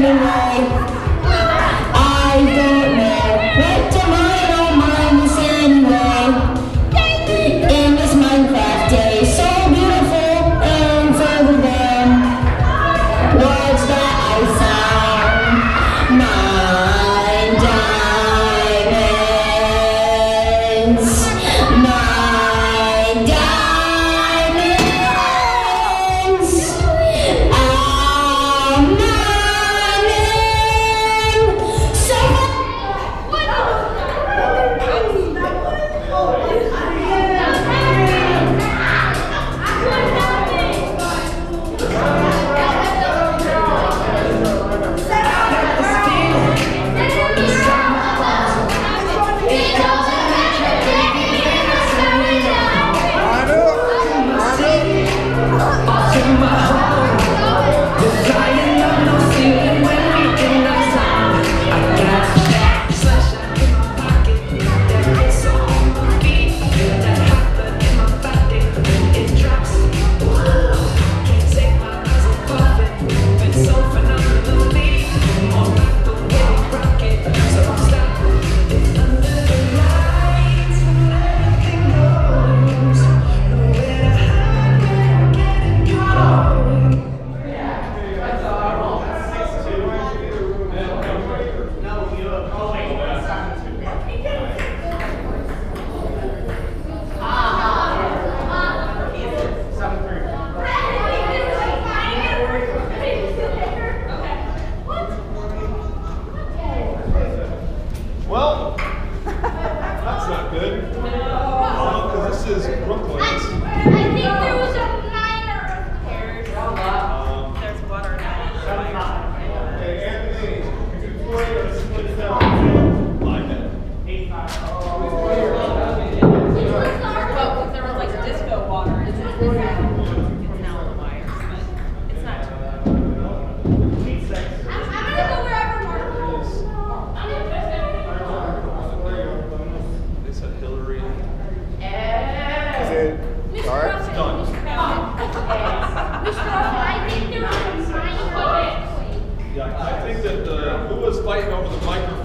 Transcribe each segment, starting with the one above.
Mini.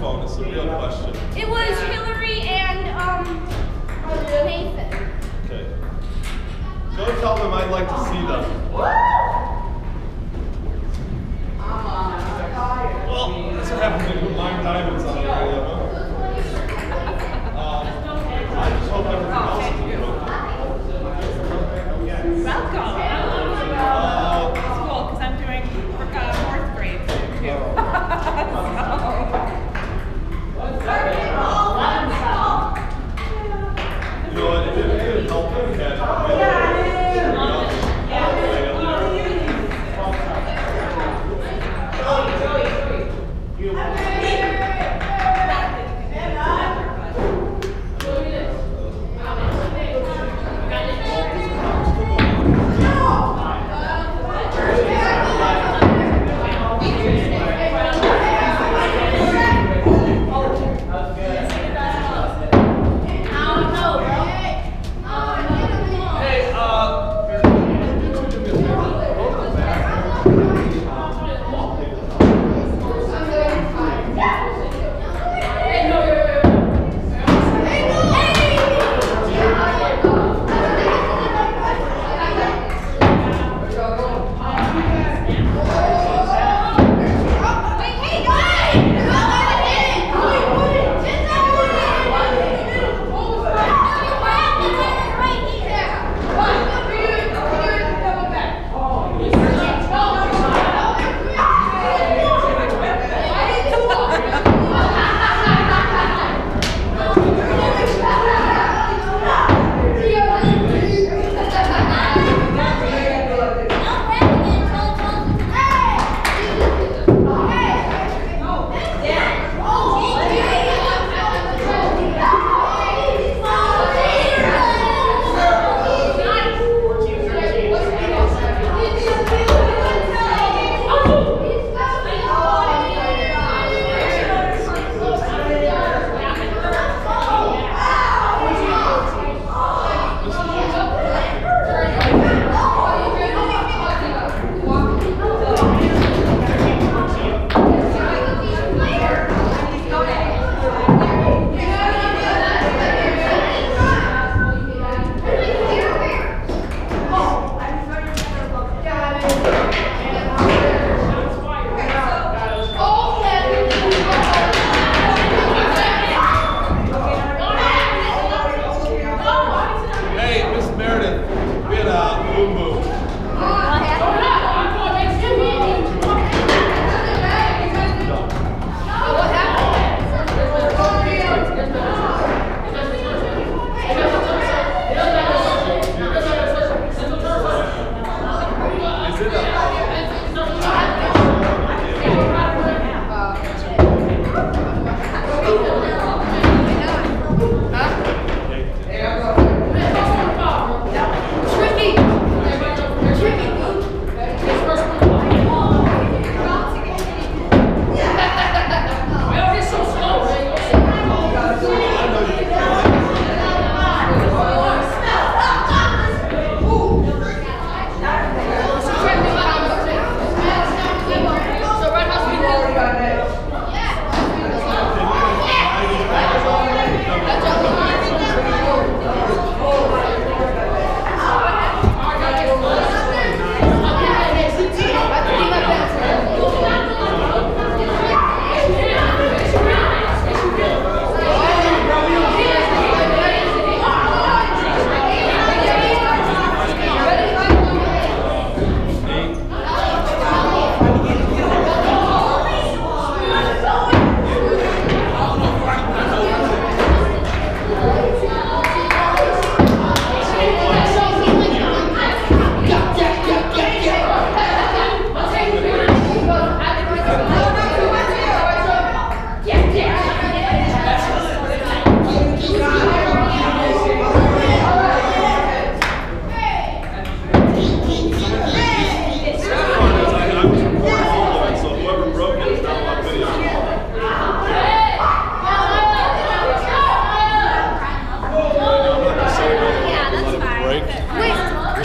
phone. It's a real question. It was Hillary and um, Nathan. Okay. Go tell them I'd like to see them. Woo! I'm on fire. Well, that's what happens when you diamonds on.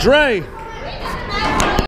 Dre,